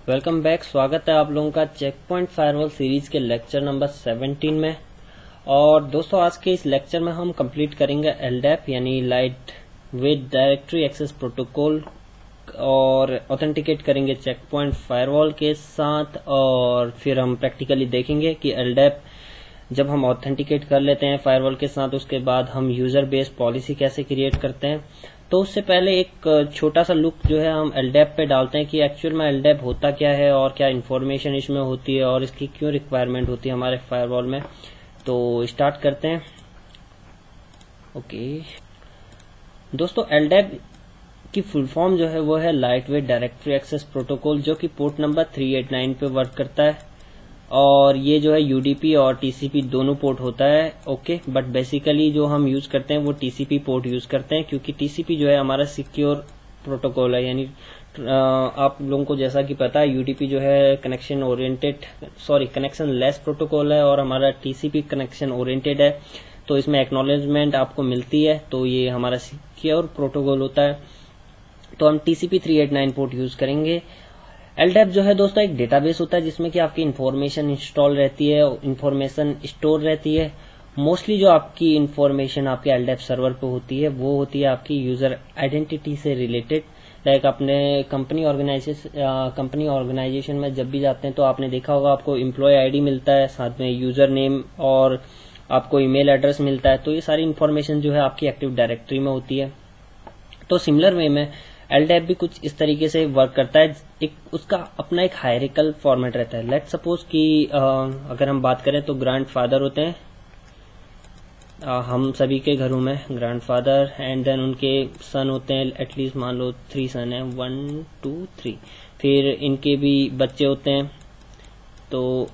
Welcome back, स्वागत है आप लोगों का चेक पॉइंट फायरवॉल सीरीज़ के लेक्चर नंबर 17 में। और दोस्तों, आज के इस लेक्चर में हम कंप्लीट करेंगे एलडेप यानी light weight directory access protocol और ऑथेंटिकेट करेंगे चेक पॉइंट फायरवॉल के साथ, और फिर हम प्रैक्टिकली देखेंगे कि एलडेप जब हम ऑथेंटिकेट कर लेते हैं फायरवॉल के साथ, उसके बाद हम यूज़र बेस्ड पॉलिसी कैसे क्रिएट करते हैं। तो उससे पहले एक छोटा सा लुक जो है हम एलडेप पे डालते हैं कि एक्चुअल में एलडेप होता क्या है और क्या इन्फॉर्मेशन इसमें होती है और इसकी क्यों रिक्वायरमेंट होती है हमारे फायरवॉल में। तो स्टार्ट करते हैं। ओके दोस्तों एलडेप की फुल फॉर्म जो है वो है light weight directory access protocol जो कि पोर्ट नंबर 389 पे वर्क करता है। और ये जो है यूडीपी और टीसीपी दोनों पोर्ट होता है ओके बट बेसिकली जो हम यूज़ करते हैं वो टीसीपी पोर्ट यूज़ करते हैं, क्योंकि टीसीपी जो है हमारा सिक्योर प्रोटोकॉल है, यानी आप लोगों को जैसा कि पता है यूडीपी जो है connection oriented sorry connectionless protocol है और हमारा टीसीपी कनेक्शन ओरिएंटेड है। तो इसमें एक्नोलेजमेंट आपको मिलती है तो ये हमारा सिक्योर प्रोटोकॉल होता है। तो हम टीसीपी 389 पोर्ट यूज़ करेंगे। एलडेप जो है दोस्तों, एक डेटाबेस होता है जिसमें कि आपकी इन्फॉर्मेशन इंस्टॉल रहती है इन्फॉर्मेशन स्टोर रहती है। मोस्टली जो आपकी इन्फॉर्मेशन आपके एलडेप सर्वर पे होती है, वो होती है आपकी यूज़र आइडेंटिटी से रिलेटेड लाइक अपने कंपनी ऑर्गेनाइजेशन कंपनी ऑर्गेनाइजेशन में जब भी जाते हैं तो आपने देखा होगा आपको एम्प्लॉय आईडी मिलता है, साथ में यूज़र नेम और आपको ईमेल एड्रेस मिलता है। तो ये सारी इन्फॉर्मेशन जो है आपकी एक्टिव डायरेक्टरी में होती है। तो सिमिलर वे में एलडेप भी कुछ इस तरीके से वर्क करता है एक उसका अपना एक हायरिकल फॉर्मेट रहता है। लेट सपोज़ कि अगर हम बात करें तो ग्रैंड फादर होते हैं। आ, हम सभी के घरों में ग्रैंड फादर एंड देन उनके सन होते हैं। एटलीस्ट मान लो थ्री सन है। वन टू थ्री फिर इनके भी बच्चे होते हैं। तो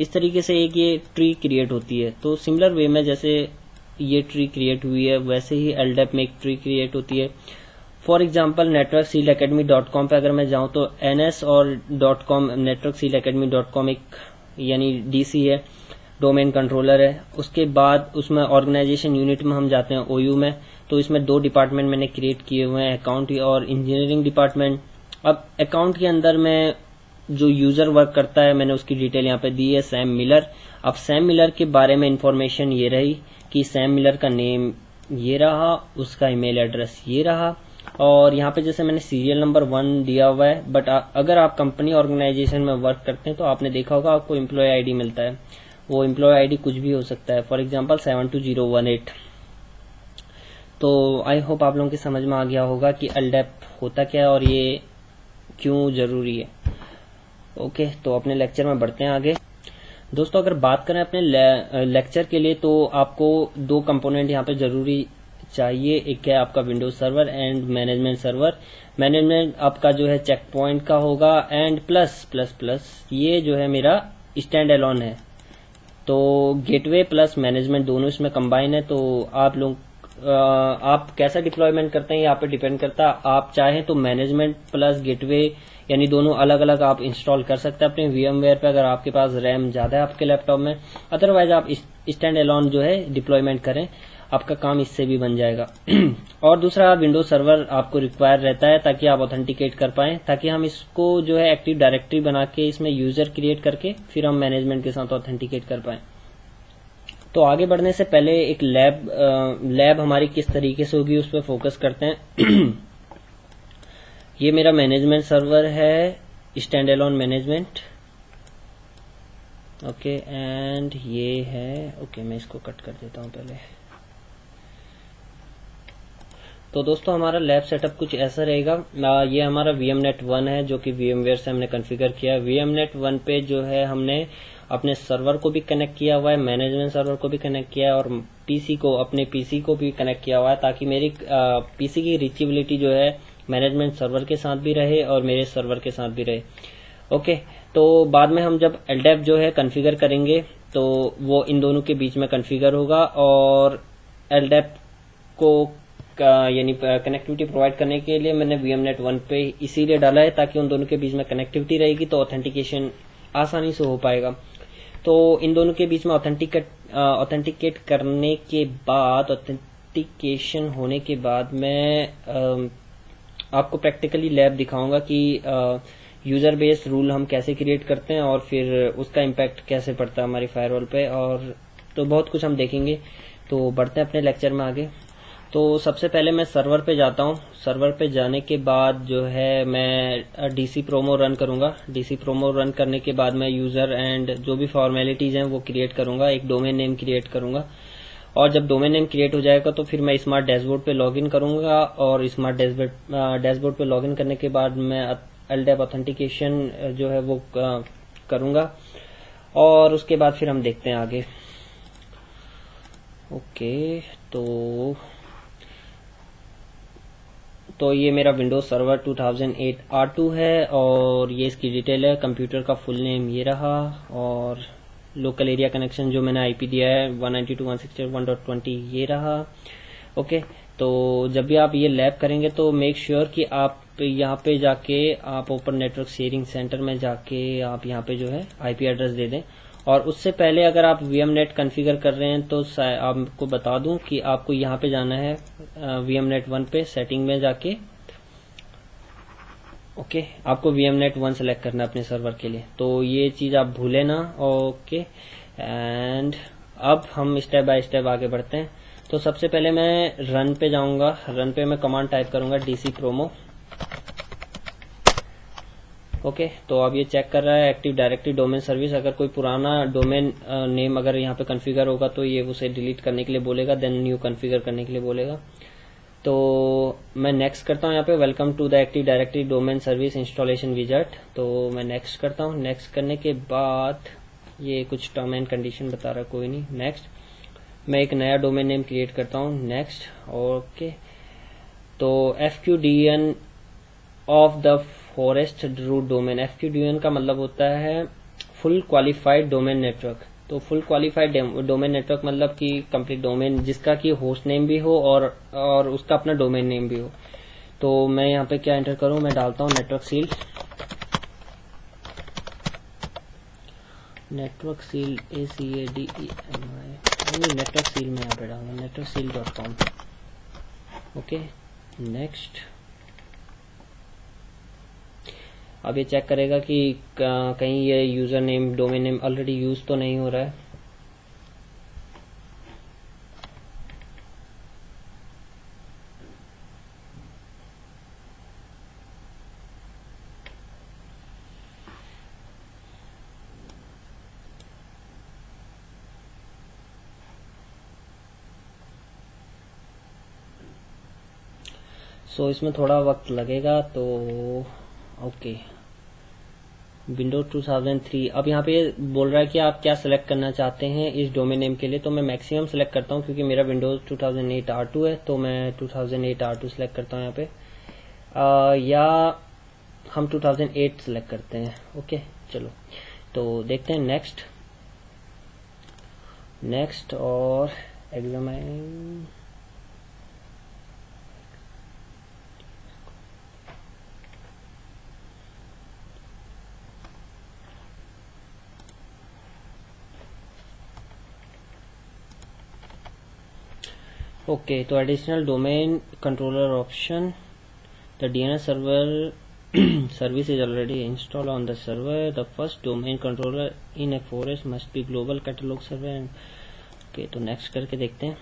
इस तरीके से एक ये ट्री क्रिएट होती है। तो सिमिलर वे में जैसे ये ट्री क्रिएट हुई है वैसे ही एलडेप में एक ट्री क्रिएट होती है। For example Network Seal Academy dot com पर अगर मैं जाऊँ तो एनएस और. Dot com Network Seal Academy dot com एक, यानी डीसी है डोमेन कंट्रोलर है। उसके बाद उसमें ऑर्गेनाइजेशन यूनिट में हम जाते हैं ओयू में। तो इसमें दो डिपार्टमेंट मैंने क्रिएट किए हुए हैं अकाउंट और इंजीनियरिंग डिपार्टमेंट अब अकाउंट के अंदर में जो यूज़र वर्क करता है, मैंने उसकी डिटेल यहाँ पे दी है सैम मिलर अब सैम मिलर के बारे में इंफॉर्मेशन ये रही कि सैम मिलर का नेम ये रहा, उसका ईमेल एड्रेस ये रहा। और यहाँ पे जैसे मैंने सीरियल नंबर वन दिया हुआ है बट अगर आप कंपनी ऑर्गेनाइजेशन में वर्क करते हैं तो आपने देखा होगा आपको एम्प्लॉय आईडी मिलता है। वो एम्प्लॉय आईडी कुछ भी हो सकता है। For example seven two zero one eight तो आई होप आप लोगों के समझ में आ गया होगा कि एलडेप होता क्या है और ये क्यों ज़रूरी है। ओके तो अपने लेक्चर में बढ़ते हैं आगे। दोस्तों अगर बात करें अपने ले, लेक्चर के लिए तो आपको दो कंपोनेंट यहाँ पे ज़रूरी चाहिए, एक है आपका Windows server and management server management आपका जो है चेक पॉइंट का होगा एंड प्लस प्लस प्लस ये जो है मेरा स्टैंड एलॉन है. तो गेटवे प्लस मैनेजमेंट दोनों इसमें कंबाइन है तो आप लोग आप कैसा डिप्लॉयमेंट करते हैं, यहाँ पे डिपेंड करता है। आप चाहें तो मैनेजमेंट प्लस गेटवे यानी दोनों अलग अलग आप इंस्टॉल कर सकते हैं अपने वीएमवेयर पे, अगर आपके पास रैम ज़्यादा है आपके लैपटॉप में। अदरवाइज़ आप स्टैंड एलॉन जो है डिप्लॉयमेंट करें। आपका काम इससे भी बन जाएगा। और दूसरा विंडोज़ सर्वर आपको रिक्वायर रहता है ताकि आप ऑथेंटिकेट कर पाए ताकि हम इसको जो है एक्टिव डायरेक्टरी बना के इसमें यूज़र क्रिएट करके फिर हम मैनेजमेंट के साथ ऑथेंटिकेट कर पाए। तो आगे बढ़ने से पहले एक लैब लैब हमारी किस तरीके से होगी उस पर फोकस करते हैं। ये मेरा मैनेजमेंट सर्वर है standalone management okay and ये है ओके okay, मैं इसको कट कर देता हूँ पहले। तो दोस्तों, हमारा लैब सेटअप कुछ ऐसा रहेगा। ये हमारा वी एम नेट वन है, जो कि वी से हमने कॉन्फ़िगर किया है। वी एम नेट वन पे जो है, हमने अपने सर्वर को भी कनेक्ट किया हुआ है मैनेजमेंट सर्वर को भी कनेक्ट किया है, और पीसी को, अपने पीसी को भी कनेक्ट किया हुआ है, ताकि मेरी पीसी की रिचेबिलिटी जो है मैनेजमेंट सर्वर के साथ भी रहे और मेरे सर्वर के साथ भी रहे। ओके तो बाद में हम जब एलडेप जो है कॉन्फ़िगर करेंगे तो वो इन दोनों के बीच में कॉन्फ़िगर होगा, और एलडेप को यानी कनेक्टिविटी प्रोवाइड करने के लिए मैंने वी एम नेट वन पे इसीलिए डाला है ताकि उन दोनों के बीच में कनेक्टिविटी रहेगी तो ऑथेंटिकेशन आसानी से हो पाएगा। तो इन दोनों के बीच में ऑथेंटिकेट ऑथेंटिकेट करने के बाद ऑथेंटिकेशन होने के बाद मैं आपको प्रैक्टिकली लैब दिखाऊँगा कि यूज़र बेस रूल हम कैसे क्रिएट करते हैं और फिर उसका इम्पैक्ट कैसे पड़ता है हमारी फायरवॉल पे। और तो बहुत कुछ हम देखेंगे। तो बढ़ते हैं अपने लेक्चर में आगे। तो सबसे पहले मैं सर्वर पे जाता हूँ। सर्वर पे जाने के बाद जो है मैं डीसी प्रोमो रन करूँगा। डीसी प्रोमो रन करने के बाद मैं यूज़र एंड जो भी फॉर्मेलिटीज हैं वो क्रिएट करूँगा। एक डोमेन नेम क्रिएट करूँगा। और जब डोमेन नेम क्रिएट हो जाएगा तो फिर मैं स्मार्ट डैशबोर्ड पे लॉगिन करूँगा और स्मार्ट डैशबोर्ड डैशबोर्ड पे लॉगिन करने के बाद मैं एलडेप ऑथेंटिकेशन जो है वो करूँगा। और उसके बाद फिर हम देखते हैं आगे। ओके तो तो ये मेरा विंडोज़ सर्वर 2008 R2 है और ये इसकी डिटेल है। कंप्यूटर का फुल नेम ये रहा और लोकल एरिया कनेक्शन जो मैंने आईपी दिया है 192.168.1.20 ये रहा। ओके तो जब भी आप ये लैब करेंगे तो मेक श्योर sure कि आप यहाँ पे जाके आप ओपन नेटवर्क शेयरिंग सेंटर में जाके आप यहाँ पे जो है आईपी एड्रेस दे दें। और उससे पहले अगर आप वीएम नेट कन्फिगर कर रहे हैं तो आपको बता दूँ कि आपको यहाँ पे जाना है वीएम नेट वन पे सेटिंग में जाके। ओके आपको वीएम नेट वन सेलेक्ट करना है अपने सर्वर के लिए। तो ये चीज़ आप भूले ना। ओके एंड अब हम स्टेप बाय स्टेप आगे बढ़ते हैं। तो सबसे पहले मैं रन पे जाऊँगा। रन पे मैं कमांड टाइप करूँगा डीसी प्रोमो ओके तो अब ये चेक कर रहा है एक्टिव डायरेक्टरी डोमेन सर्विस अगर कोई पुराना डोमेन नेम अगर यहाँ पे कॉन्फ़िगर होगा तो ये उसे डिलीट करने के लिए बोलेगा देन न्यू कॉन्फ़िगर करने के लिए बोलेगा। तो मैं नेक्स्ट करता हूँ यहाँ पे welcome to the active directory domain service installation wizard तो मैं नेक्स्ट करता हूँ नेक्स्ट करने के बाद ये कुछ टर्म एंड कंडीशन बता रहा, कोई नहीं नेक्स्ट मैं एक नया डोमेन नेम क्रिएट करता हूँ नेक्स्ट ओके तो F Q D N of the forest root domain F का मतलब होता है फुल क्वालिफाइड डोमेन नेटवर्क तो फुल क्वालिफाइड डोमेन नेटवर्क मतलब कि कंप्लीट डोमेन जिसका कि होस्ट नेम भी हो और और उसका अपना डोमेन नेम भी हो। तो मैं यहाँ पे क्या एंटर करूँ? मैं डालता हूँ network seal network seal A C A D E M I network seal में यहाँ पे डालूँगा network seal dot com okay next अब ये चेक करेगा कि कहीं ये user name domain name already use तो नहीं हो रहा है। सो so, इसमें थोड़ा वक्त लगेगा तो ओके। विंडोज़ 2003 अब यहाँ पे बोल रहा है कि आप क्या सिलेक्ट करना चाहते हैं इस डोमेन नेम के लिए तो मैं मैक्सिमम सिलेक्ट करता हूँ क्योंकि मेरा विंडोज़ 2008 R2 है तो मैं 2008 R2 सिलेक्ट करता हूँ यहाँ पे। आ, या हम 2008 सिलेक्ट करते हैं ओके चलो। तो देखते हैं नेक्स्ट नेक्स्ट और एग्जामाइन ओके तो additional domain controller option the DNS server service is already install on the server the first domain controller in a forest must be global catalogue server okay तो next करके देखते हैं।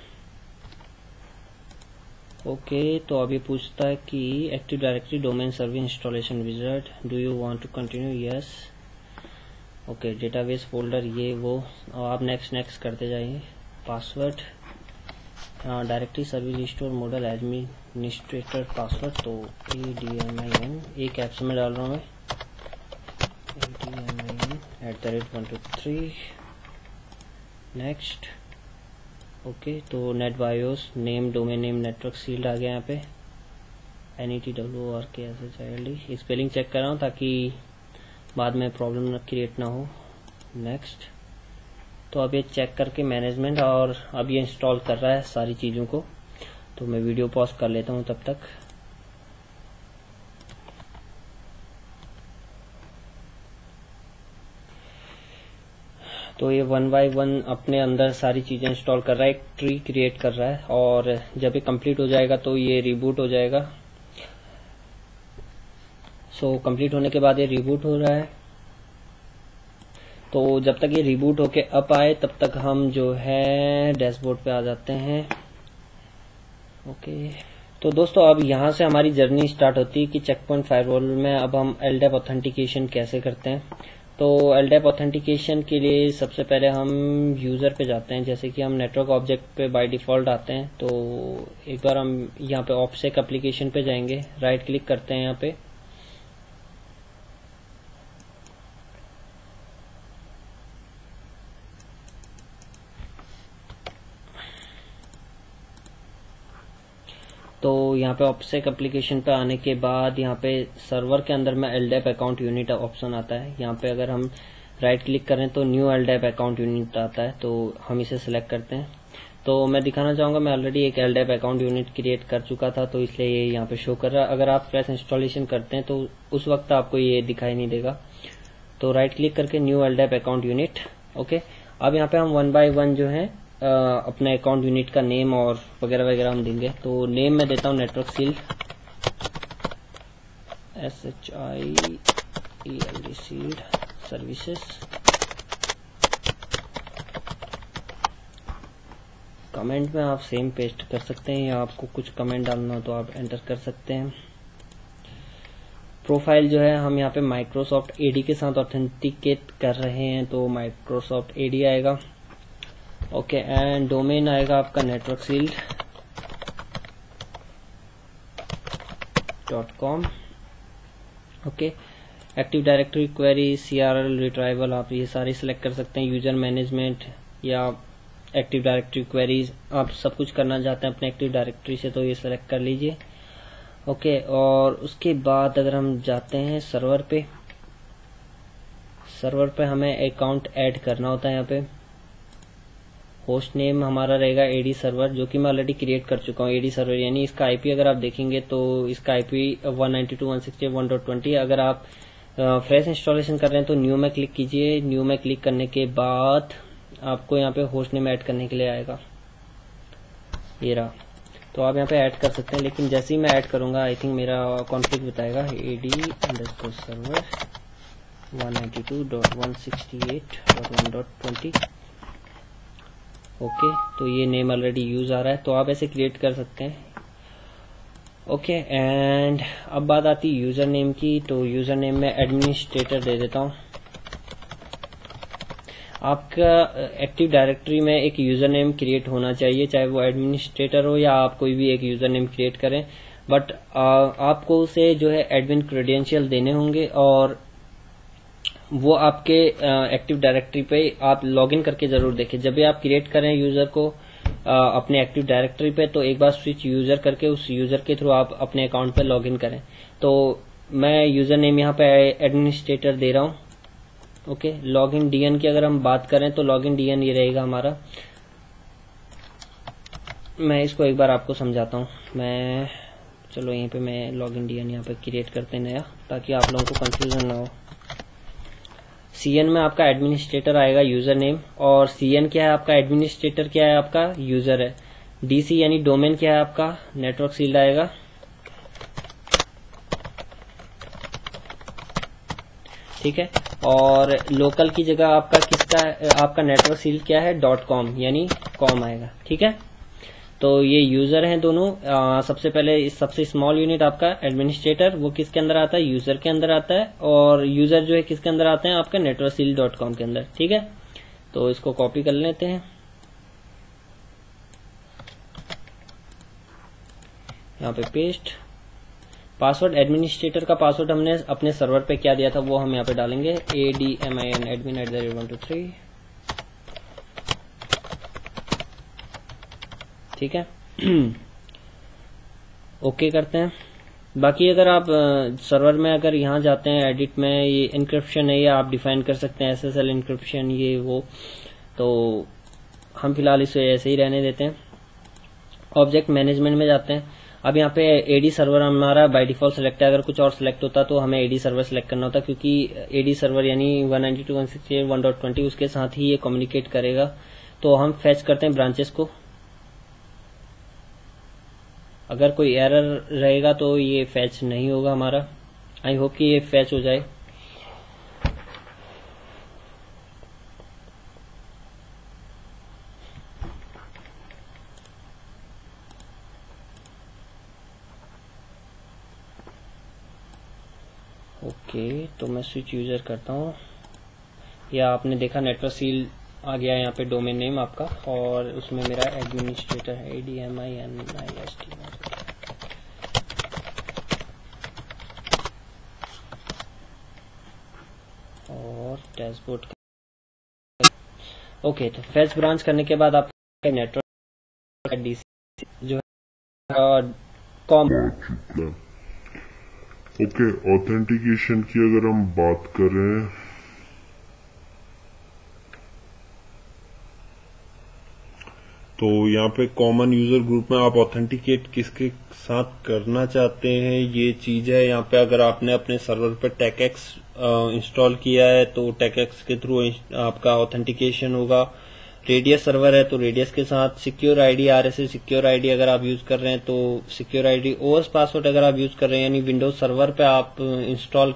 Okay तो अभी पूछता है कि active directory domain service installation wizard do you want to continue yes okay database folder ये वो। और आप नेक्स्ट नेक्स्ट करते जाइए। Password directory service store model administrator password तो A D M I N एक ऐप्स में डाल रहा हूँ मैं। A D M I N at the rate one two three next okay तो NetBIOS name domain name network shield आ गया यहाँ पे। N E T W R K S H I L D spelling check कर रहा हूँ ताकि बाद में प्रॉब्लम क्रिएट ना हो। नेक्स्ट तो अब ये चेक करके मैनेजमेंट और अब ये इंस्टॉल कर रहा है सारी चीज़ों को। तो मैं वीडियो पॉज कर लेता हूँ तब तक। तो ये वन बाय वन अपने अंदर सारी चीज़ें इंस्टॉल कर रहा है एक ट्री क्रिएट कर रहा है और जब ये कंप्लीट हो जाएगा तो ये रिबूट हो जाएगा। सो so, कंप्लीट होने के बाद ये रिबूट हो रहा है। तो जब तक ये रिबूट होके अप आए, तब तक हम जो है डैशबोर्ड पे आ जाते हैं। ओके तो दोस्तों, अब यहाँ से हमारी जर्नी स्टार्ट होती है कि चेक पॉइंट फायरवॉल में अब हम एलडेप ऑथेंटिकेशन कैसे करते हैं। तो एलडेप ऑथेंटिकेशन के लिए सबसे पहले हम यूज़र पे जाते हैं। जैसे कि हम नेटवर्क ऑब्जेक्ट पे बाय डिफ़ॉल्ट आते हैं तो एक बार हम यहाँ पे ऑप्सेक एप्लीकेशन पे जाएँगे। राइट क्लिक करते हैं यहाँ पे। तो यहाँ पे ऑप्सेक एप्लीकेशन पे आने के बाद यहाँ पे सर्वर के अंदर में एलडेप अकाउंट यूनिट ऑप्शन आता है। यहाँ पे अगर हम राइट क्लिक करें तो न्यू एलडेप अकाउंट यूनिट आता है तो हम इसे सिलेक्ट करते हैं। तो मैं दिखाना चाहूँगा, मैं ऑलरेडी एक एलडेप अकाउंट यूनिट क्रिएट कर चुका था तो इसलिए ये यहाँ पे शो कर रहा है। अगर आप फ्रेश इंस्टॉलेशन करते हैं तो उस वक्त आपको ये दिखाई नहीं देगा। तो राइट क्लिक करके new LDAP account unit okay अब यहाँ पे हम वन बाय वन जो है अपने अकाउंट यूनिट का नेम और वगैरह वगैरह हम देंगे। तो नेम में देता हूँ network seal S H I L D shield services comment में आप सेम पेस्ट कर सकते हैं या आपको कुछ कमेंट डालना हो तो आप एंटर कर सकते हैं। प्रोफ़ाइल जो है, हम यहाँ पे माइक्रोसॉफ्ट एडी के साथ ऑथेंटिकेट कर रहे हैं तो माइक्रोसॉफ्ट एडी आएगा। ओके एंड डोमेन आएगा आपका network shield dot com okay active directory query C R L retrieval आप ये सारे सिलेक्ट कर सकते हैं यूज़र मैनेजमेंट या एक्टिव डायरेक्टरी क्वेरीज आप सब कुछ करना चाहते हैं अपने एक्टिव डायरेक्टरी से तो ये सिलेक्ट कर लीजिए। ओके और उसके बाद अगर हम जाते हैं सर्वर पे सर्वर पे हमें अकाउंट ऐड करना होता है यहाँ पे। होस्ट नेम हमारा रहेगा एडी सर्वर जो कि मैं ऑलरेडी क्रिएट कर चुका हूँ एडी सर्वर यानी इसका आईपी अगर आप देखेंगे तो इसका आईपी 192.168.1.20 अगर आप फ्रेश इंस्टॉलेशन कर रहे हैं तो न्यू में क्लिक कीजिए। न्यू में क्लिक करने के बाद आपको यहाँ पे होस्ट नेम ऐड करने के लिए आएगा। ये रहा। तो आप यहाँ पे ऐड कर सकते हैं, लेकिन जैसे ही मैं ऐड करूँगा आई थिंक मेरा कॉन्फ्लिक बताएगा एडी अंडरस्कोर सर्वर 192.168.1.20 ओके तो ये नेम ऑलरेडी यूज़ आ रहा है तो आप ऐसे क्रिएट कर सकते हैं। ओके एंड अब बात आती है यूज़र नेम की तो यूज़र नेम में एडमिनिस्ट्रेटर दे देता हूँ। आपका एक्टिव डायरेक्टरी में एक यूज़र नेम क्रिएट होना चाहिए, चाहे वो एडमिनिस्ट्रेटर हो या आप कोई भी एक यूज़र नेम क्रिएट करें बट आपको उसे जो है एडमिन क्रेडेंशियल देने होंगे और वो आपके एक्टिव डायरेक्टरी पे आप लॉगिन करके ज़रूर देखें। जब भी आप क्रिएट करें यूज़र को अपने एक्टिव डायरेक्टरी पे तो एक बार स्विच यूज़र करके, उस यूज़र के थ्रू आप अपने अकाउंट पे लॉगिन करें। तो मैं यूज़र नेम यहाँ पे एडमिनिस्ट्रेटर दे रहा हूँ। ओके लॉग इन डीएन की अगर हम बात करें तो लॉग इन डीएन ये रहेगा हमारा। मैं इसको एक बार आपको समझाता हूँ। मैं, चलो यहीं पे मैं लॉगिन डीएन यहाँ पे क्रिएट करते नया, ताकि आप लोगों को कंफ्यूजन ना हो। सीएन में आपका एडमिनिस्ट्रेटर आएगा यूज़र नेम और सीएन क्या है आपका? एडमिनिस्ट्रेटर क्या है आपका? यूज़र है। डीसी यानी डोमेन क्या है आपका? नेटवर्क सील्ड आएगा। ठीक है? और लोकल की जगह आपका किसका आपका नेटवर्क सील्ड क्या है? डॉट कॉम यानी कॉम आएगा। ठीक है? तो ये यूज़र हैं दोनों। आ, सबसे पहले सबसे स्मॉल यूनिट आपका एडमिनिस्ट्रेटर वो किसके अंदर आता है? यूज़र के अंदर आता है। और यूज़र जो है किसके अंदर आते हैं? आपका नेटवर्क सील डॉट कॉम के अंदर ठीक है? तो इसको कॉपी कर लेते हैं। यहाँ पे पेस्ट पासवर्ड एडमिनिस्ट्रेटर का पासवर्ड हमने अपने सर्वर पे क्या दिया था वो हम यहाँ पे डालेंगे। A D M I N admin at the rate one two three ठीक है? ओके करते हैं। बाकी अगर आप सर्वर में अगर यहाँ जाते हैं एडिट में ये इंक्रिप्शन है ये आप डिफाइन कर सकते हैं एसएसएल इंक्रिप्शन ये वो। तो हम फ़िलहाल इसे ऐसे ही रहने देते हैं। ऑब्जेक्ट मैनेजमेंट में जाते हैं। अब यहाँ पे एडी सर्वर हमारा बाय डिफ़ॉल्ट सेलेक्ट है। अगर कुछ और सिलेक्ट होता तो हमें एडी सर्वर सिलेक्ट करना होता क्योंकि एडी सर्वर यानी 192.168.1.20 उसके साथ ही ये कम्युनिकेट करेगा। तो हम फैच करते हैं ब्रांचेस को। अगर कोई एरर रहेगा तो ये फैच नहीं होगा हमारा। आई होप कि ये फैच हो जाए। ओके तो मैं स्विच यूज़र करता हूँ। या आपने देखा नेटवर्क सील आ गया यहाँ पे डोमेन नेम आपका, और उसमें मेरा एडमिनिस्ट्रेटर है A D M I N I S T और डैशबोर्ड ओके तो फेस ब्रांच करने के बाद आप नेटवर्क डीसी जो है कॉम ओके ऑथेंटिकेशन की अगर हम बात करें तो यहाँ पे कॉमन यूज़र ग्रुप में आप ऑथेंटिकेट किसके साथ करना चाहते हैं, ये चीज़ है। यहाँ पे अगर आपने अपने सर्वर पे टेकएक्स इंस्टॉल किया है तो टेकएक्स के थ्रू आपका ऑथेंटिकेशन होगा। रेडियस सर्वर है तो रेडियस के साथ secure ID R S secure ID अगर आप यूज़ कर रहे हैं तो सिक्योर आईडी ओएस पासवर्ड अगर आप यूज़ कर रहे हैं, यानी विंडोज़ सर्वर पे आप इंस्टॉल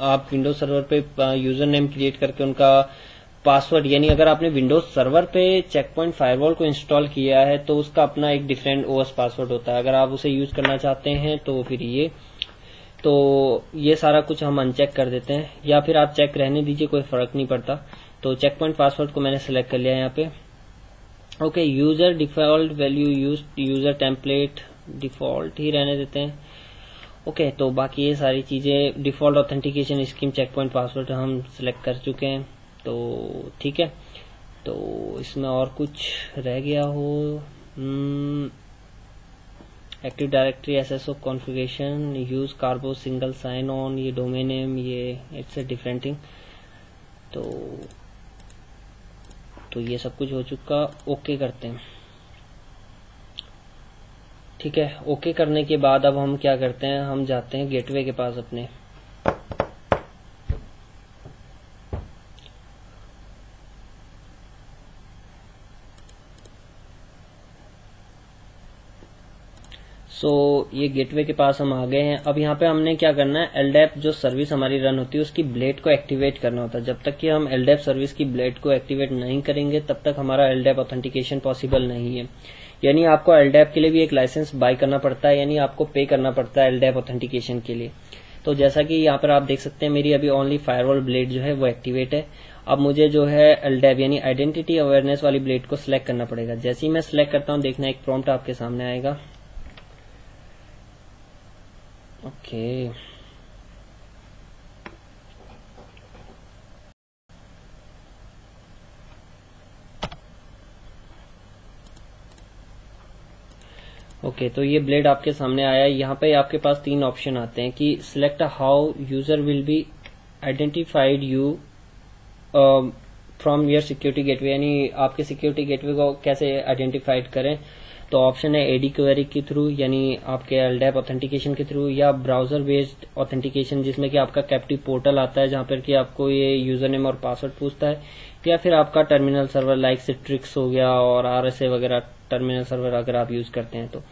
आप विंडोज़ सर्वर पे यूज़र नेम क्रिएट करके उनका पासवर्ड यानी अगर आपने विंडोज़ सर्वर पे चेक पॉइंट फायरवॉल को इंस्टॉल किया है तो उसका अपना एक डिफरेंट ओएस पासवर्ड होता है। अगर आप उसे यूज़ करना चाहते हैं तो फिर ये। तो ये सारा कुछ हम अनचेक कर देते हैं। या फिर आप चेक रहने दीजिए कोई फ़र्क नहीं पड़ता। तो चेक पॉइंट पासवर्ड को मैंने सेलेक्ट कर लिया यहाँ पे। Okay user default value use user template default ही रहने देते हैं। ओके okay, तो बाकी ये सारी चीज़ें default authentication scheme Check Point password हम सिलेक्ट कर चुके हैं। तो ठीक है। तो इसमें और कुछ रह गया हो? Active directory S S O configuration use Kerberos single sign on ये डोमेन नेम ये इट्स ए डिफरेंट थिंग तो तो ये सब कुछ हो चुका। ओके करते हैं। ठीक है ओके करने के बाद अब हम क्या करते हैं? हम जाते हैं गेटवे के पास अपने। सो so, ये गेटवे के पास हम आ गए हैं। अब यहाँ पे हमने क्या करना है? एलडेप जो सर्विस हमारी रन होती है उसकी ब्लेड को एक्टिवेट करना होता है। जब तक कि हम एलडेप सर्विस की ब्लेड को एक्टिवेट नहीं करेंगे तब तक हमारा एलडेप ऑथेंटिकेशन पॉसिबल नहीं है। यानी आपको एलडेप के लिए भी एक लाइसेंस बाय करना पड़ता है यानी आपको पे करना पड़ता है एलडेप ऑथेंटिकेशन के लिए। तो जैसा कि यहाँ पर आप देख सकते हैं मेरी अभी ओनली फायरवॉल ब्लेड जो है वो एक्टिवेट है। अब मुझे जो है एलडेप यानी आइडेंटिटी अवेयरनेस वाली ब्लेड को सिलेक्ट करना पड़ेगा। जैसे ही मैं सिलेक्ट करता हूँ देखना एक प्रॉम्प्ट आपके सामने आएगा। Okay. ओके okay, तो ये ब्लेड आपके सामने आया है यहाँ पे आपके पास तीन ऑप्शन आते हैं कि select how user will be identified you from your security gateway यानी आपके सिक्योरिटी गेटवे को कैसे आइडेंटिफाइड करें तो ऑप्शन है एडी क्वेरी के थ्रू यानी आपके एलडेप ऑथेंटिकेशन के थ्रू या ब्राउज़र बेस्ड ऑथेंटिकेशन जिसमें कि आपका कैप्टिव पोर्टल आता है, जहाँ पर कि आपको ये यूज़र नेम और पासवर्ड पूछता है, या फिर आपका terminal server like Citrix हो गया और आरएसए वगैरह टर्मिनल सर्वर अगर आप यूज़ करते हैं तो।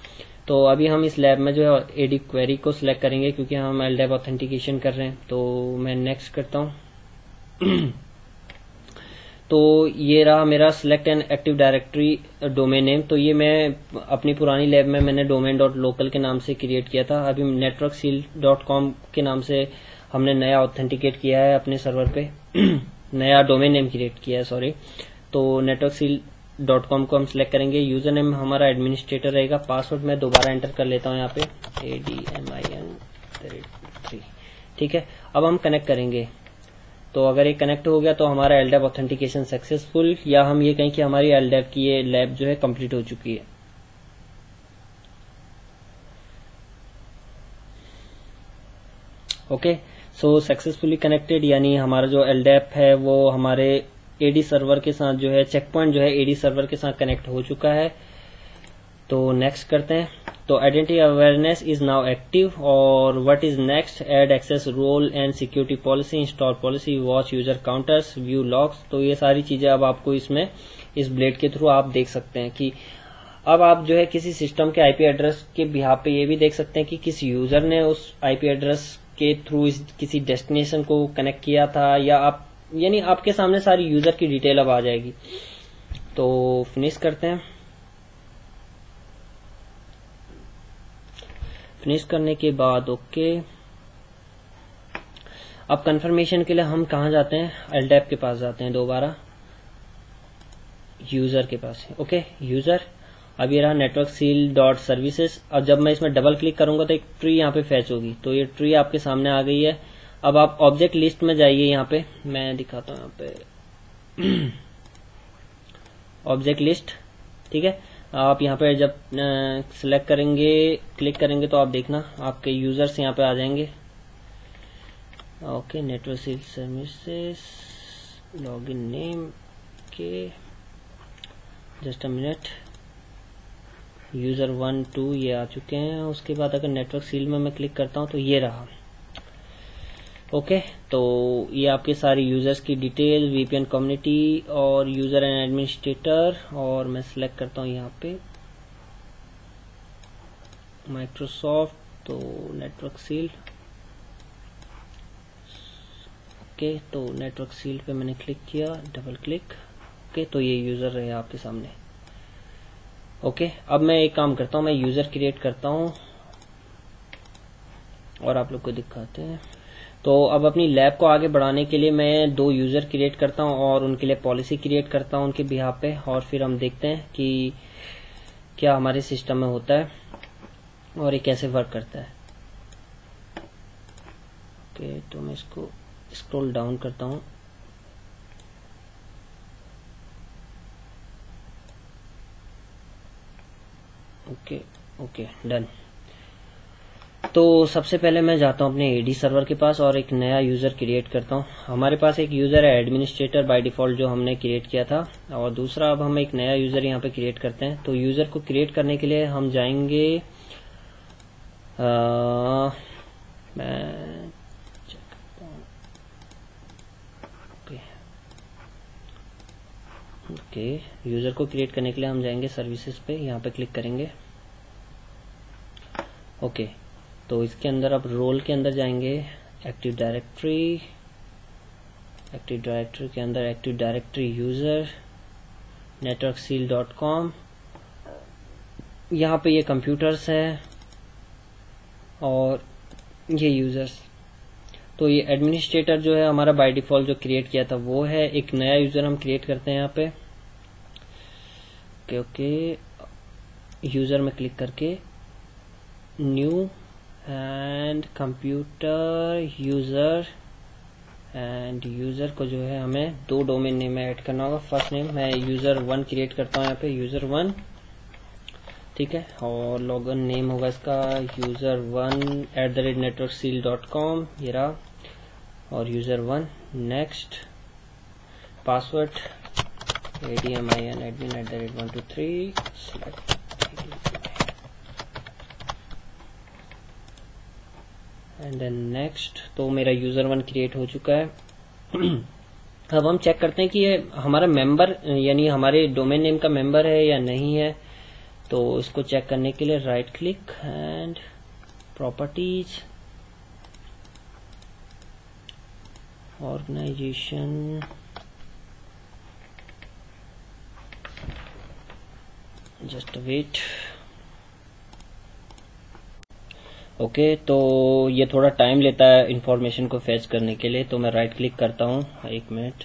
तो अभी हम इस लैब में जो है एडी क्वेरी को सिलेक्ट करेंगे, क्योंकि हम एलडेप ऑथेंटिकेशन कर रहे हैं। तो मैं नेक्स्ट करता हूँ। तो ये रहा मेरा select and active directory domain name तो ये मैं अपनी पुरानी लैब में मैंने डोमेन डॉट लोकल के नाम से क्रिएट किया था। अभी नेटवर्क सील डॉट कॉम के नाम से हमने नया ऑथेंटिकेट किया है अपने सर्वर पे। नया डोमेन नेम क्रिएट किया है सॉरी तो नेटवर्क सील डॉट कॉम को हम सिलेक्ट करेंगे। यूज़र नेम हमारा एडमिनिस्ट्रेटर रहेगा। पासवर्ड मैं दोबारा एंटर कर लेता हूँ यहाँ पे। A D M I N three ठीक है? अब हम कनेक्ट करेंगे। तो अगर ये कनेक्ट हो गया तो हमारा एलडेप ऑथेंटिकेशन सक्सेसफुल या हम ये कहें कि हमारी एलडेप की ये लैब जो है कंप्लीट हो चुकी है। ओके सो सक्सेसफुली कनेक्टेड यानी हमारा जो एलडेप है वो हमारे एडी सर्वर के साथ जो है चेक पॉइंट जो है एडी सर्वर के साथ कनेक्ट हो चुका है। तो नेक्स्ट करते हैं। तो identity awareness is now active और what is next add access role and security policy install policy watch user counters view logs तो ये सारी चीज़ें अब आपको इसमें, इस ब्लेड के थ्रू आप देख सकते हैं कि अब आप जो है किसी सिस्टम के आईपी एड्रेस के बिहार पे ये भी देख सकते हैं कि किस यूज़र ने उस आईपी एड्रेस के थ्रू किसी डेस्टिनेशन को कनेक्ट किया था या आप, यानी आपके सामने सारी यूज़र की डिटेल अब आ जाएगी। तो फिनिश करते हैं। फिनिश करने के बाद ओके अब कंफर्मेशन के लिए हम कहा जाते हैं? एलडेप के पास जाते हैं दोबारा. यूज़र के पास ओके यूज़र अब ये रहा नेटवर्क सील डॉट सर्विसेज़ अब जब मैं इसमें डबल क्लिक करूँगा तो एक ट्री यहाँ पे फैच होगी. तो ये ट्री आपके सामने आ गई है. अब आप ऑब्जेक्ट लिस्ट में जाइए यहाँ पे. मैं दिखाता हूँ यहाँ पे. ऑब्जेक्ट लिस्ट ठीक है? आप यहाँ पे जब सिलेक्ट करेंगे क्लिक करेंगे तो आप देखना, आपके यूज़र्स यहाँ पे आ जाएँगे। Okay network seal services login name के just a minute user one two ये आ चुके हैं। उसके बाद अगर नेटवर्क सील में मैं क्लिक करता हूँ तो ये रहा। ओके तो ये आपके सारे यूज़र्स की डिटेल वीपीएन कम्युनिटी और यूज़र एंड एडमिनिस्ट्रेटर और मैं सिलेक्ट करता हूँ यहाँ पे माइक्रोसॉफ्ट तो नेटवर्क सील ओके तो नेटवर्क सील पे मैंने क्लिक किया डबल क्लिक ओके तो ये यूज़र रहे आपके सामने। ओके अब मैं एक काम करता हूँ, मैं यूज़र क्रिएट करता हूँ और आप लोग को दिखाते हैं। तो अब अपनी लैब को आगे बढ़ाने के लिए मैं दो यूज़र क्रिएट करता हूँ और उनके लिए पॉलिसी क्रिएट करता हूँ उनके बिहार पे, और फिर हम देखते हैं कि क्या हमारे सिस्टम में होता है और ये कैसे वर्क करता है। ओके तो मैं इसको स्क्रॉल डाउन करता हूँ। ओके ओके डन तो सबसे पहले मैं जाता हूँ अपने एडी सर्वर के पास और एक नया यूज़र क्रिएट करता हूँ। हमारे पास एक यूज़र है एडमिनिस्ट्रेटर बाय डिफ़ॉल्ट जो हमने क्रिएट किया था और दूसरा अब हम एक नया यूज़र यहाँ पे क्रिएट करते हैं। तो यूज़र को क्रिएट करने के लिए हम जाएँगे आ, मैं ओके। यूज़र को क्रिएट करने के लिए हम जाएँगे सर्विसेज़ पे यहाँ पे क्लिक करेंगे। ओके। तो इसके अंदर आप रोल के अंदर जाएँगे एक्टिव डायरेक्टरी एक्टिव डायरेक्टरी के अंदर active directory user network seal dot com यहाँ पे ये कंप्यूटर्स है और ये यूज़र्स तो ये एडमिनिस्ट्रेटर जो है, हमारा बाय डिफ़ॉल्ट जो क्रिएट किया था, वो है एक नया यूज़र हम क्रिएट करते हैं यहाँ पे। ओके यूज़र में क्लिक करके new and computer user and user को जो है हमें दो डोमेन नेम ऐड करना होगा। फ़र्स्ट नेम मैं यूज़र वन क्रिएट करता हूँ यहाँ पे यूज़र वन ठीक है? और लॉगिन नेम होगा इसका user one at the rate network seal dot com ये रहा। और user one next password A D M I N admin at the rate one two three select and then next तो मेरा user one create हो चुका है। अब हम चेक करते हैं कि ये हमारा मेंबर यानी हमारे डोमेन नेम का मेंबर है या नहीं है। तो इसको चेक करने के लिए right click and properties organisation just wait okay तो ये थोड़ा टाइम लेता है इन्फॉर्मेशन को फेच करने के लिए तो मैं राइट क्लिक करता हूँ। एक minute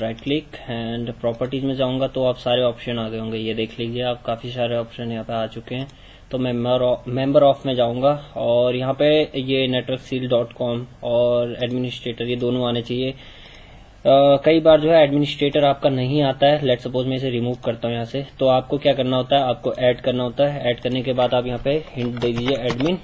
right click and properties में जाऊँगा तो आप सारे ऑप्शन आ गए होंगे। ये देख लीजिए, आप काफ़ी सारे ऑप्शन यहाँ पे आ चुके हैं। तो मैं मेंबर ऑफ़ में जाऊँगा और यहाँ पे ये नेटवर्क सील डॉट कॉम और एडमिनिस्ट्रेटर ये दोनों आने चाहिए। कई बार जो है एडमिनिस्ट्रेटर आपका नहीं आता है लेट सपोज़ मैं इसे रिमूव करता हूँ यहाँ से तो आपको क्या करना होता है, आपको ऐड करना होता है ऐड करने के बाद आप यहाँ पे हिंट दे दीजिए एडमिन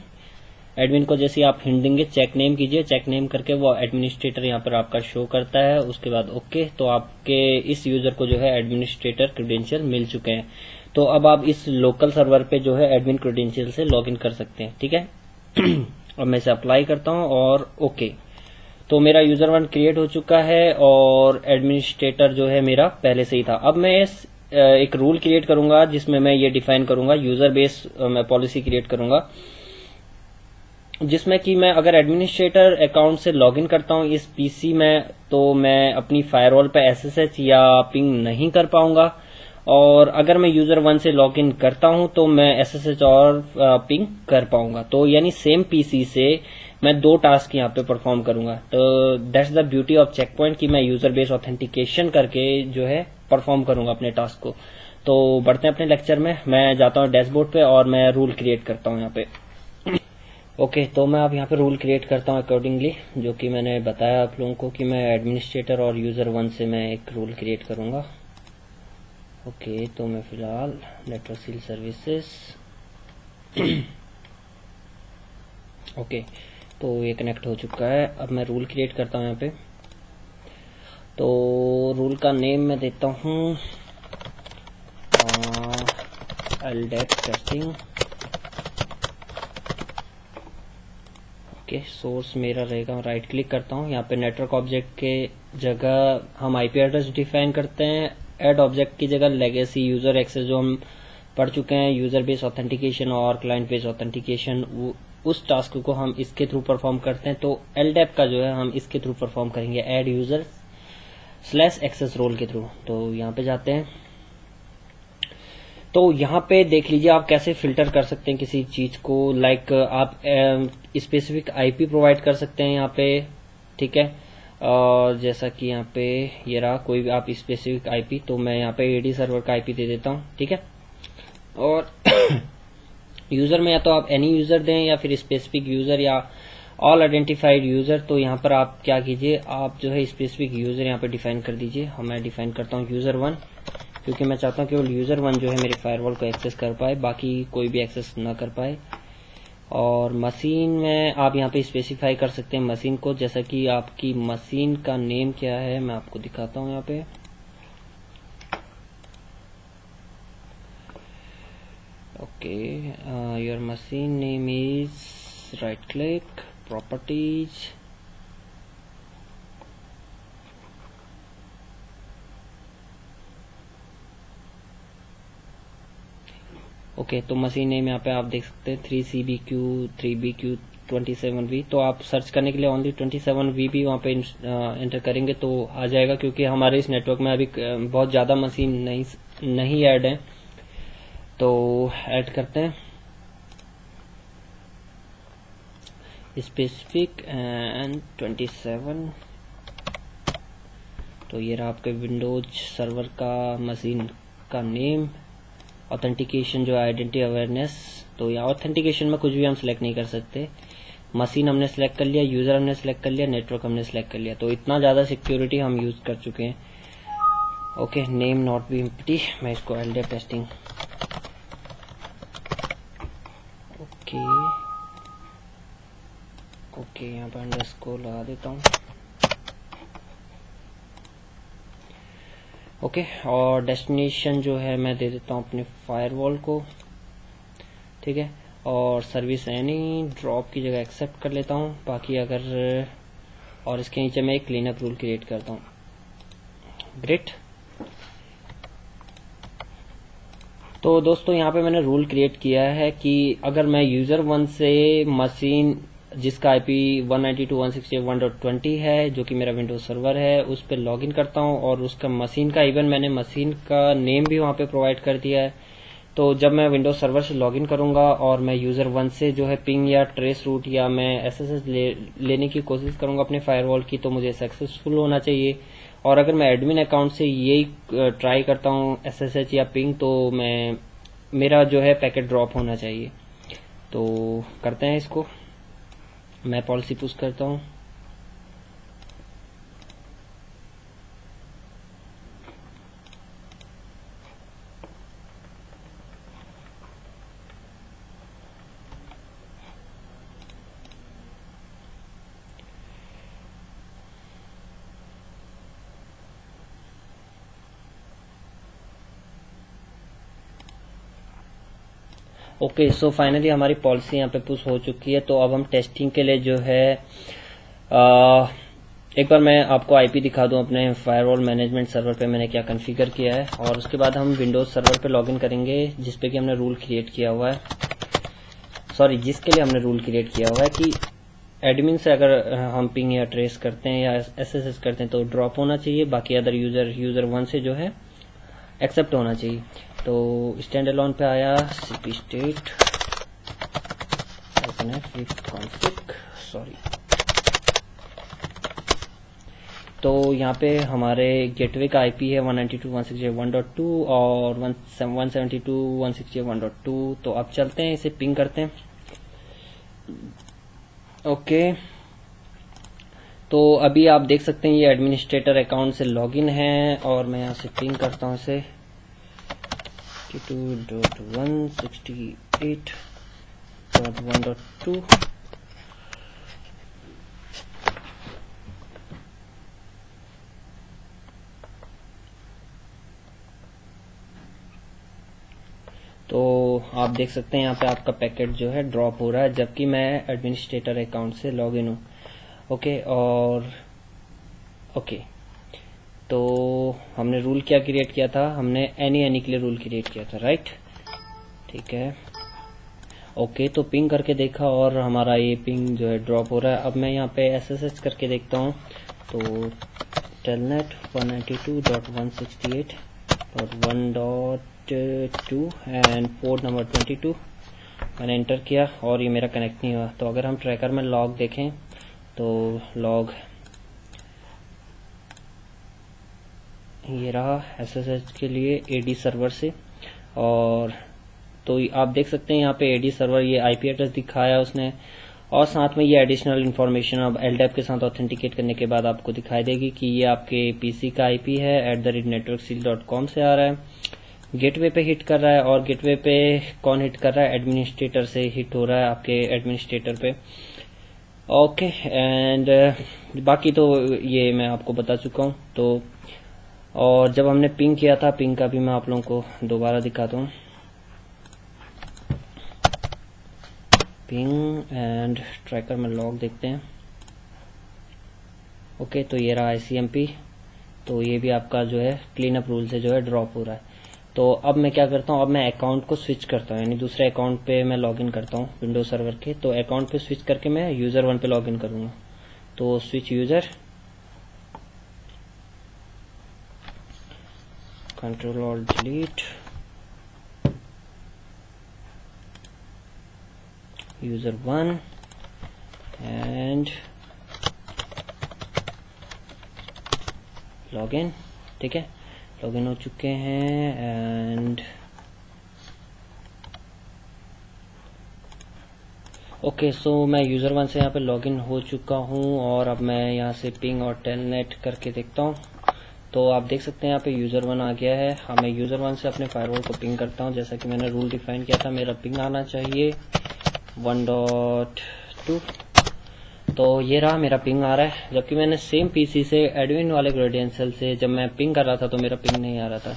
एडमिन को जैसे आप हिंट देंगे चेक नेम कीजिए चेक नेम करके वो एडमिनिस्ट्रेटर यहाँ पर आपका शो करता है, उसके बाद ओके तो आपके इस यूज़र को जो है एडमिनिस्ट्रेटर क्रीडेंशियल मिल चुके हैं। तो अब आप इस लोकल सर्वर पे जो है एडमिन क्रीडेंशियल से लॉग कर सकते हैं, ठीक है? अब मैं इसे अप्लाई करता हूँ और ओके तो मेरा यूज़र वन क्रिएट हो चुका है और एडमिनिस्ट्रेटर जो है मेरा पहले से ही था। अब मैं इस एक रूल क्रिएट करूँगा जिसमें मैं ये डिफाइन करूँगा यूज़र बेस मैं पॉलिसी क्रिएट करूँगा, जिसमें कि मैं अगर एडमिनिस्ट्रेटर अकाउंट से लॉगिन करता हूँ इस पीसी में तो मैं अपनी फायरवॉल पर एसएसएच या पिंग नहीं कर पाऊँगा। और अगर मैं यूज़र वन से लॉगिन करता हूँ तो मैं एसएसएच और पिंग कर पाऊँगा। तो यानी सेम पीसी से मैं दो टास्क यहाँ पे परफॉर्म करूँगा। तो that's the beauty of Check Point की मैं यूज़र बेस ऑथेंटिकेशन करके जो है परफॉर्म करूँगा अपने टास्क को। तो बढ़ते हैं अपने लेक्चर में। मैं जाता हूँ डैशबोर्ड पे और मैं रूल क्रिएट करता हूँ यहाँ पे। ओके okay, तो मैं अब यहाँ पे रूल क्रिएट करता हूँ अकॉर्डिंगली जो कि मैंने बताया आप लोगों को कि मैं एडमिनिस्ट्रेटर और यूज़र वन से मैं एक रूल क्रिएट करूँगा। ओके okay, तो मैं फ़िलहाल नेटवर्क सील सर्विसेज़ ओके तो ये कनेक्ट हो चुका है। अब मैं रूल क्रिएट करता हूँ यहाँ पे। तो रूल का नेम मैं देता हूँ एलडेट टेस्टिंग ओके सोर्स मेरा रहेगा। राइट क्लिक करता हूँ। यहाँ पे नेटवर्क ऑब्जेक्ट के जगह हम आईपी एड्रेस डिफाइन करते हैं। एड ऑब्जेक्ट की जगह लेगेसी यूज़र एक्सेस जो हम पढ़ चुके हैं यूज़र बेस ऑथेंटिकेशन और क्लाइंट बेस ऑथेंटिकेशन उस टास्क को हम इसके थ्रू परफॉर्म करते हैं तो एल का जो है हम इसके थ्रू परफॉर्म करेंगे add user slash access role के थ्रू तो यहाँ पे जाते हैं। तो यहाँ पे देख लीजिए आप कैसे फ़िल्टर कर सकते हैं किसी चीज़ को लाइक आप स्पेसिफिक आईपी प्रोवाइड कर सकते हैं यहाँ पे, ठीक है? और जैसा कि यहाँ पे ये रहा, कोई भी आप स्पेसिफिक आईपी तो मैं यहाँ पे एडी सर्वर का आईपी दे देता हूँ, ठीक है? और यूज़र में या तो आप एनी यूज़र दें या फिर स्पेसिफिक यूज़र या ऑल आइडेंटिफाइड यूज़र तो यहाँ पर आप क्या कीजिए, आप जो है स्पेसिफिक यूज़र यहाँ पर डिफाइन कर दीजिए। हम मैं डिफाइन करता हूँ यूज़र वन क्योंकि मैं चाहता हूँ केवल यूज़र वन जो है मेरे फायरवॉल को एक्सेस कर पाए, बाकी कोई भी एक्सेस ना कर पाए। और मशीन में आप यहाँ पे स्पेसिफाई कर सकते हैं मशीन को, जैसा कि आपकी मशीन का नेम क्या है, मैं आपको दिखाता हूँ यहाँ पे। Okay uh, your machine name is right click properties. Okay okay, तो मशीन नेम यहाँ पे आप देख सकते हैं three C B Q three B Q twenty seven V तो आप सर्च करने के लिए ओनली ट्वेंटी सेवन वी भी वहाँ पे एंटर करेंगे तो आ जाएगा क्योंकि हमारे इस नेटवर्क में अभी बहुत ज़्यादा मशीन नहीं नहीं ऐड है। तो ऐड करते हैं। स्पेसिफिक एंड 27 तो ये रहा आपके विंडोज़ सर्वर का मशीन का नेम ऑथेंटिकेशन जो आइडेंटिटी अवेयरनेस तो यहाँ ऑथेंटिकेशन में कुछ भी हम सिलेक्ट नहीं कर सकते। मशीन हमने सेलेक्ट कर लिया यूज़र हमने सेलेक्ट कर लिया नेटवर्क हमने सेलेक्ट कर लिया। तो इतना ज़्यादा सिक्योरिटी हम यूज़ कर चुके हैं। Okay name not be empty मैं इसको एल टेस्टिंग ओके ओके यहाँ पर अंडरस्कोर लगा देता हूँ। ओके और डेस्टिनेशन जो है मैं दे देता हूँ अपने फायरवॉल को। ठीक है, और सर्विस एनी ड्रॉप की जगह एक्सेप्ट कर लेता हूँ। बाकी अगर, और इसके नीचे मैं एक क्लीनअप रूल क्रिएट करता हूँ। ग्रेट तो दोस्तों यहाँ पे मैंने रूल क्रिएट किया है कि अगर मैं यूज़र वन से मशीन जिसका आईपी 192.168.1.20 है जो कि मेरा विंडोज़ सर्वर है उस पर लॉगिन करता हूँ और उसका मशीन का इवन मैंने मशीन का नेम भी वहाँ पे प्रोवाइड कर दिया है। तो जब मैं विंडोज़ सर्वर से लॉगिन करूँगा और मैं यूज़र वन से जो है पिंग या ट्रेस रूट या मैं एसएसएस ले, लेने की कोशिश करूँगा अपने फायरवॉल की तो मुझे सक्सेसफुल होना चाहिए। और अगर मैं एडमिन अकाउंट से यही ट्राई करता हूँ एसएसएच या पिंग तो मैं, मेरा जो है पैकेट ड्रॉप होना चाहिए। तो करते हैं इसको। मैं पॉलिसी पुश करता हूँ। ओके सो फाइनली हमारी पॉलिसी यहाँ पे पुश हो चुकी है तो अब हम टेस्टिंग के लिए जो है आ, एक बार मैं आपको आईपी दिखा दूँ अपने फायरवॉल मैनेजमेंट सर्वर पे मैंने क्या कॉन्फ़िगर किया है और उसके बाद हम विंडोज़ सर्वर पे लॉगिन करेंगे जिसपे कि हमने रूल क्रिएट किया हुआ है। सॉरी जिसके लिए हमने रूल क्रिएट किया हुआ है कि एडमिन से अगर हम पिंग या ट्रेस करते हैं या एसएसएस करते हैं तो ड्रॉप होना चाहिए बाकी अदर यूज़र यूज़र वन से जो है एक्सेप्ट होना चाहिए। तो स्टैंड अलॉन पे आया सीपी स्टेट सॉरी तो यहाँ पे हमारे गेटवे का आईपी है 192.168.1.2 और 172.168.1.2 तो अब चलते हैं, इसे पिंग करते हैं। ओके तो अभी आप देख सकते हैं ये एडमिनिस्ट्रेटर अकाउंट से लॉगिन है और मैं यहाँ से पिंग करता हूँ इसे। Two dot one sixty eight dot one dot two तो आप देख सकते हैं यहाँ पे आपका पैकेट जो है ड्रॉप हो रहा है, जबकि मैं एडमिनिस्ट्रेटर अकाउंट से लॉग इन हूँ। ओके, और, ओके। तो हमने रूल क्या क्रिएट किया था? हमने एनी एनी के लिए रूल क्रिएट किया था राइट ठीक है। ओके तो पिंग करके देखा और हमारा ये पिंग जो है ड्रॉप हो रहा है। अब मैं यहाँ पे एस एस एस करके देखता हूँ। तो telnet one ninety two dot one sixty eight dot one dot two and port number twenty two मैंने एंटर किया और ये मेरा कनेक्ट नहीं हुआ। तो अगर हम ट्रैकर में लॉग देखें तो लॉग ये रहा एसएसएच के लिए एडी सर्वर से। और तो आप देख सकते हैं यहाँ पे एडी सर्वर ये आईपी एड्रेस दिखाया उसने। और साथ में ये एडिशनल इन्फॉर्मेशन अब एलडेप के साथ ऑथेंटिकेट करने के बाद आपको दिखाई देगी कि ये आपके पीसी का आईपी है at the rate network seal dot com से आ रहा है। गेटवे पे हिट कर रहा है और गेटवे पे कौन हिट कर रहा है? एडमिनिस्ट्रेटर से हिट हो रहा है आपके एडमिनिस्ट्रेटर पे। ओके एंड uh, बाकी तो ये मैं आपको बता चुका हूँ तो और जब हमने पिंग किया था पिंग का भी मैं आप लोगों को दोबारा दिखाता हूँ। पिंग एंड ट्रैकर में लॉग देखते हैं। ओके तो ये रहा आईसीएमपी तो ये भी आपका जो है क्लीन अप रूल से जो है ड्रॉप हो रहा है। तो अब मैं क्या करता हूँ, अब मैं अकाउंट को स्विच करता हूँ, यानी दूसरे अकाउंट पे मैं लॉगिन करता हूँ विंडो सर्वर के। तो अकाउंट पे स्विच करके मैं यूज़र वन पे लॉगिन करूँगा। तो स्विच यूज़र कंट्रोल और delete user one and login ठीक है? लॉगिन हो चुके हैं एंड ओके सो मैं यूज़र वन से यहाँ पे लॉगिन हो चुका हूँ और अब मैं यहाँ से पिंग और टेलनेट करके देखता हूँ। तो आप देख सकते हैं यहाँ पे यूज़र वन आ गया है। हाँ मैं यूज़र वन से अपने फायरवॉल को पिंग करता हूँ। जैसा कि मैंने रूल डिफाइन किया था, मेरा पिंग आना चाहिए। वन डॉट टू तो ये रहा, मेरा पिंग आ रहा है। जबकि मैंने सेम पीसी से एडविन वाले क्रेडेंशियल से जब मैं पिंग कर रहा था तो मेरा पिंग नहीं आ रहा था।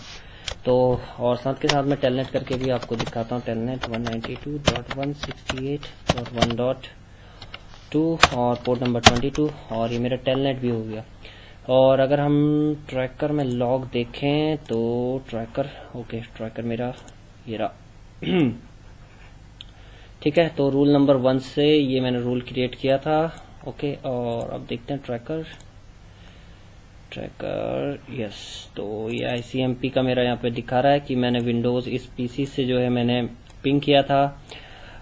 तो और साथ के साथ मैं टेलनेट करके भी आपको दिखाता हूँ। टेलनेट 192.168.1.2 और पोर्ट नंबर 22 और ये मेरा टेलनेट भी हो गया। और अगर हम ट्रैकर में लॉग देखें तो ट्रैकर ओके ट्रैकर मेरा, ये रहा। ठीक है तो रूल नंबर वन से ये मैंने रूल क्रिएट किया था। ओके और अब देखते हैं ट्रैकर ट्रैकर यस तो ये आईसीएमपी का मेरा यहाँ पे दिखा रहा है कि मैंने विंडोज़ इस पीसी से जो है मैंने पिंग किया था,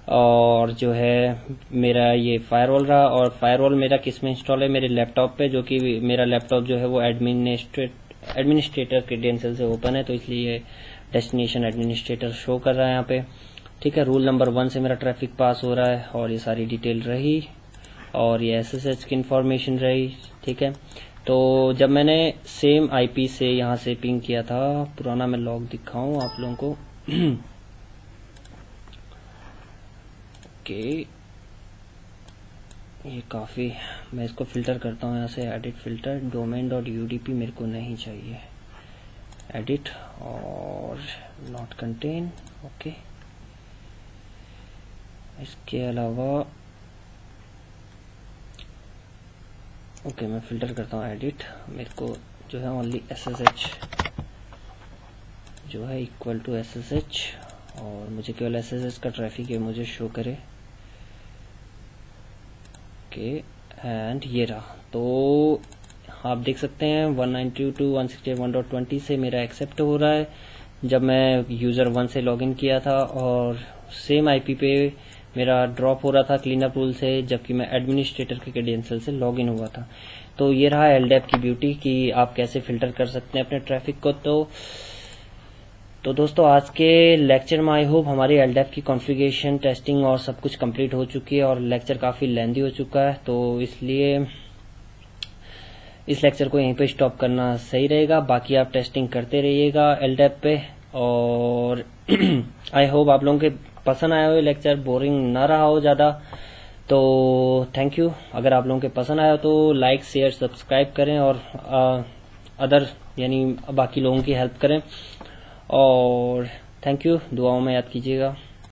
और जो है मेरा ये फायरवॉल रहा, और फायरवॉल मेरा किसमें इंस्टॉल है? मेरे लैपटॉप पे, जो कि मेरा लैपटॉप जो है वो एडमिनिस्ट्रेट एडमिनिस्ट्रेटर क्रेडेंशियल से ओपन है तो इसलिए डेस्टिनेशन एडमिनिस्ट्रेटर शो कर रहा है यहाँ पे। ठीक है रूल नंबर वन से मेरा ट्रैफ़िक पास हो रहा है, और ये सारी डिटेल रही। और ये एस एस की इंफॉर्मेशन रही, ठीक है? तो जब मैंने सेम आईपी से यहाँ से पिंग किया था, पुराना मैं लॉग दिखाऊँ आप लोगों को। ओके ये काफ़ी, मैं इसको फ़िल्टर करता हूँ यहाँ से edit filter domain dot UDP मेरे को नहीं चाहिए। एडिट और नॉट कंटेन ओके इसके अलावा ओके, मैं फ़िल्टर करता हूँ एडिट। मेरे को जो है ओनली एस एस एच जो है equal to S S H और मुझे केवल एस एस एच का ट्रैफ़िक है मुझे शो करे। ओके एंड ये रहा। तो आप देख सकते हैं 192 टू 168.1.20 से मेरा एक्सेप्ट हो रहा है। जब मैं यूज़र वन से लॉगिन किया था, और सेम आईपी पे मेरा ड्रॉप हो रहा था क्लीनअप रूल से, जबकि मैं एडमिनिस्ट्रेटर के क्रेडेंशियल से लॉगिन हुआ था। तो ये रहा एलडेप की ब्यूटी कि आप कैसे फ़िल्टर कर सकते हैं अपने ट्रैफ़िक को। तो तो दोस्तों, आज के लेक्चर में आई होप हमारी एलडेप की कॉन्फ़िगरेशन टेस्टिंग और सब कुछ कंप्लीट हो चुकी है और लेक्चर काफ़ी लेंदी हो चुका है। तो इसलिए इस लेक्चर को यहीं पे स्टॉप करना सही रहेगा। बाकी आप टेस्टिंग करते रहिएगा एलडेप पे और आई होप आप लोगों के पसंद आया हो लेक्चर बोरिंग ना रहा हो ज़्यादा तो थैंक यू अगर आप लोगों के पसंद आया तो लाइक शेयर सब्सक्राइब करें और अदर यानी बाकी लोगों की हेल्प करें। और थैंक यू दुआओं में याद कीजिएगा।